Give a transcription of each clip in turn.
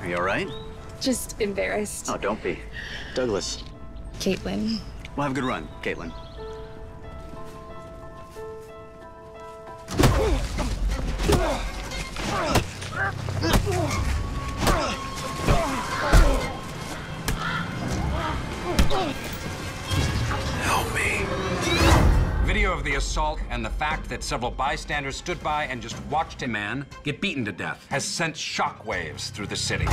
Are you all right? Just embarrassed. Oh, don't be. Douglas. Caitlin. Well, have a good run, Caitlin. Help Video of the assault and the fact that several bystanders stood by and just watched a man get beaten to death has sent shockwaves through the city.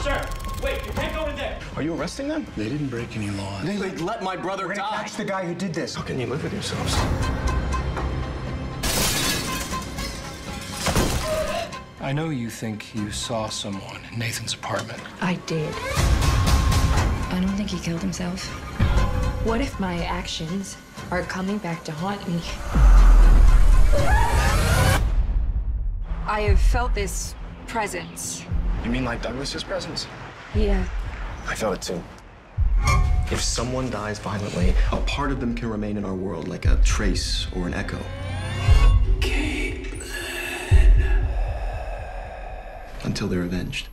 Sir, wait, you can't go in there. Are you arresting them? They didn't break any laws. They, they let my brother We're gonna die. catch the guy who did this. How can you live with yourselves? I know you think you saw someone in Nathan's apartment. I did. I don't think he killed himself. What if my actions are coming back to haunt me? I have felt this presence. You mean like Douglas's presence? Yeah. I felt it too. If someone dies violently, a part of them can remain in our world like a trace or an echo. Until they're avenged.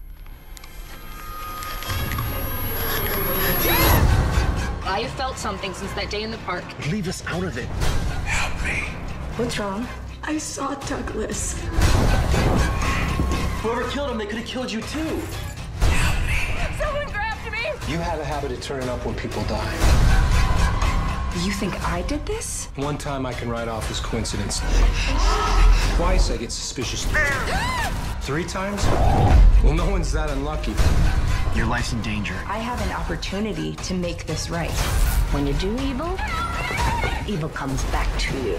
I have felt something since that day in the park. Leave us out of it. Help me. What's wrong? I saw Douglas. Whoever killed him, they could have killed you too. Help me. Someone grabbed me! You have a habit of turning up when people die. You think I did this? One time I can write off as coincidence. Twice I get suspicious. Three times? Well, no one's that unlucky. Your life's in danger. I have an opportunity to make this right. When you do evil, evil comes back to you.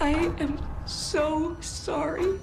I am so sorry.